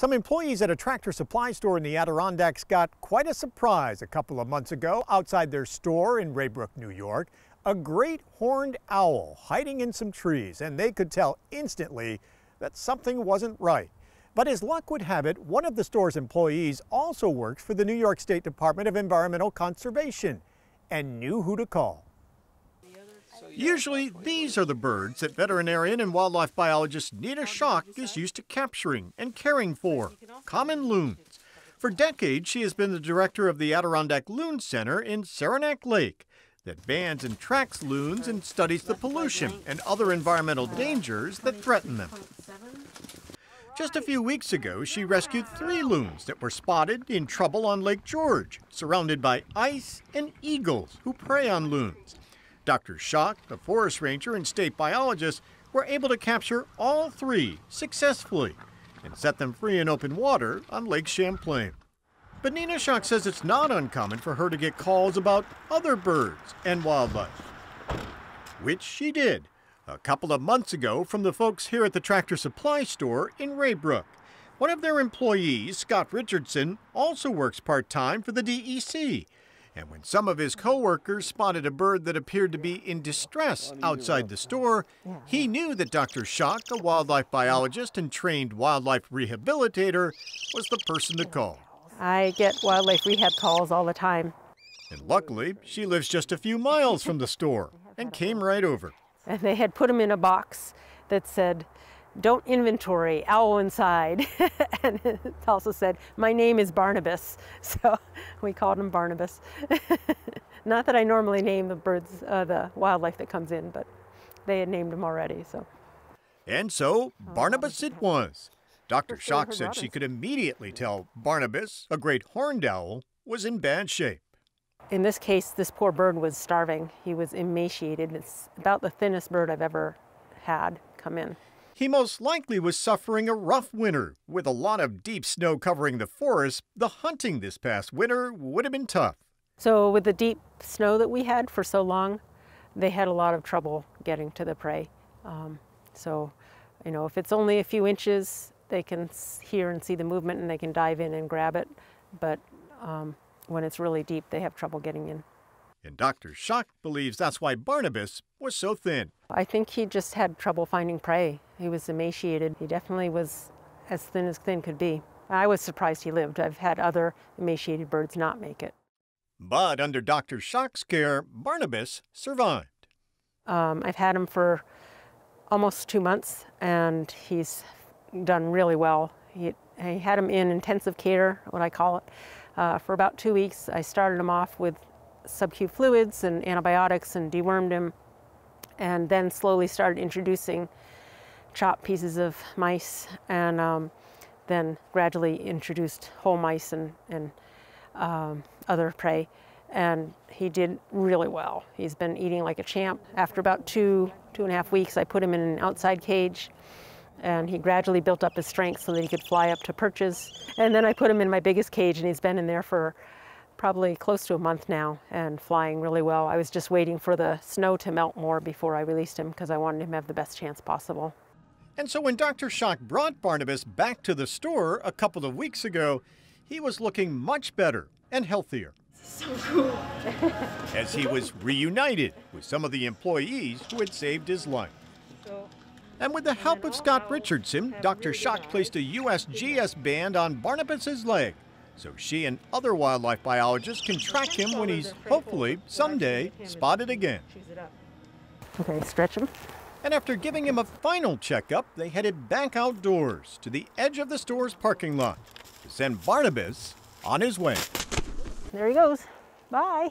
Some employees at a tractor supply store in the Adirondacks got quite a surprise a couple of months ago outside their store in Ray Brook, New York. A great horned owl hiding in some trees, and they could tell instantly that something wasn't right. But as luck would have it, one of the store's employees also works for the New York State Department of Environmental Conservation and knew who to call. Usually, these are the birds that veterinarian and wildlife biologist Nina Schoch is used to capturing and caring for common loons. For decades, she has been the director of the Adirondack Loon Center in Saranac Lake that bans and tracks loons and studies the pollution and other environmental dangers that threaten them. Just a few weeks ago, she rescued three loons that were spotted in trouble on Lake George, surrounded by ice and eagles who prey on loons. Dr. Schoch, the forest ranger and state biologist, were able to capture all three successfully and set them free in open water on Lake Champlain. But Nina Schoch says it's not uncommon for her to get calls about other birds and wildlife, which she did a couple of months ago from the folks here at the Tractor Supply store in Ray Brook. One of their employees, Scott Richardson, also works part time for the DEC and when some of his coworkers spotted a bird that appeared to be in distress outside the store, he knew that Dr. Schoch, a wildlife biologist and trained wildlife rehabilitator, was the person to call. I get wildlife rehab calls all the time. And luckily, she lives just a few miles from the store and came right over. And they had put him in a box that said, don't inventory, owl inside. and it also said, my name is Barnabas. So we called him Barnabas. Not that I normally name the birds, uh, the wildlife that comes in, but they had named him already, so. And so, Barnabas it was. Dr. Schoch said she could immediately tell Barnabas, a great horned owl, was in bad shape. In this case, this poor bird was starving. He was emaciated. It's about the thinnest bird I've ever had come in. He most likely was suffering a rough winter. With a lot of deep snow covering the forest, the hunting this past winter would have been tough. So, with the deep snow that we had for so long, they had a lot of trouble getting to the prey. Um, so, you know, if it's only a few inches, they can hear and see the movement and they can dive in and grab it. But um, when it's really deep, they have trouble getting in. And Dr. Schoch believes that's why Barnabas was so thin. I think he just had trouble finding prey. He was emaciated. He definitely was as thin as thin could be. I was surprised he lived. I've had other emaciated birds not make it. But under Dr. Schoch's care, Barnabas survived. Um, I've had him for almost two months, and he's done really well. He, I had him in intensive care, what I call it, uh, for about two weeks. I started him off with sub-Q fluids and antibiotics and dewormed him and then slowly started introducing chopped pieces of mice and um, then gradually introduced whole mice and, and um, other prey and he did really well. He's been eating like a champ. After about two, two and a half weeks, I put him in an outside cage and he gradually built up his strength so that he could fly up to perches. And then I put him in my biggest cage and he's been in there for probably close to a month now and flying really well. I was just waiting for the snow to melt more before I released him because I wanted him to have the best chance possible. And so when Dr. Schoch brought Barnabas back to the store a couple of weeks ago, he was looking much better and healthier. So cool. as he was reunited with some of the employees who had saved his life. And with the help of Scott Richardson, Dr. Schoch placed a USGS band on Barnabas's leg so she and other wildlife biologists can track him when he's hopefully someday spotted again. Okay, stretch him. And after giving him a final checkup, they headed back outdoors to the edge of the store's parking lot to send Barnabas on his way. There he goes. Bye.